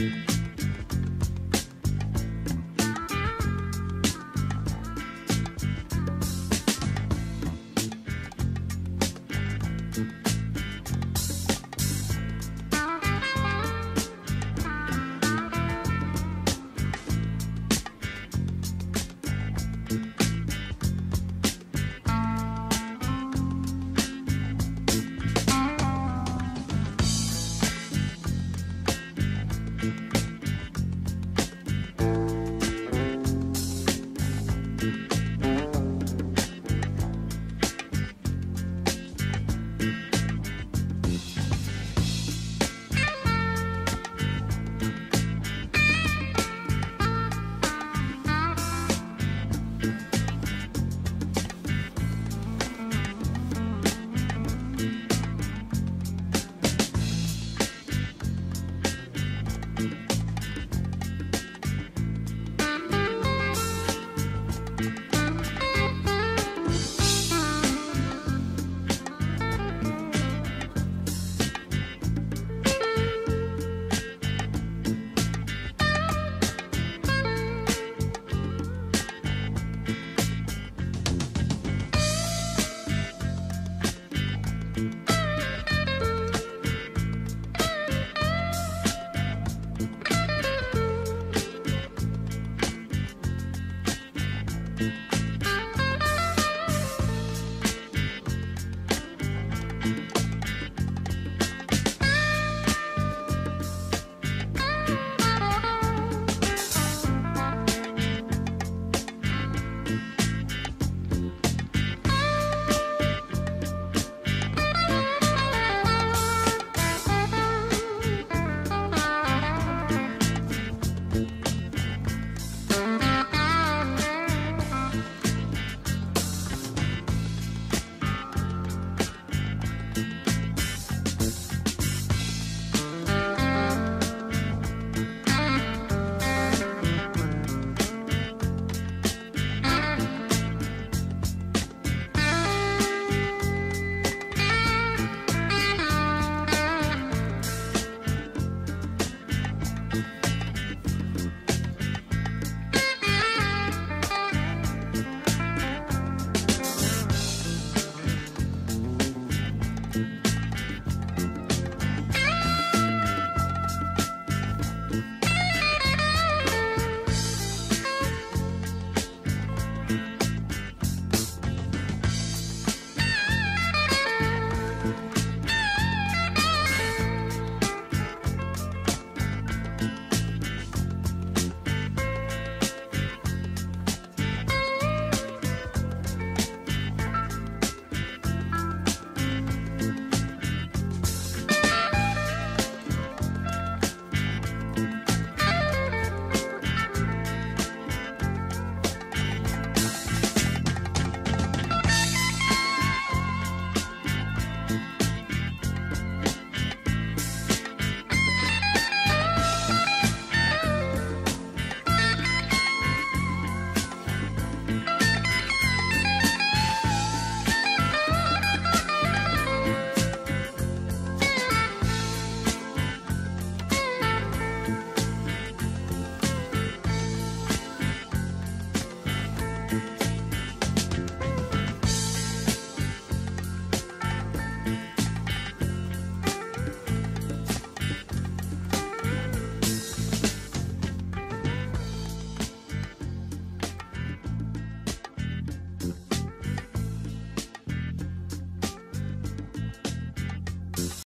Bye.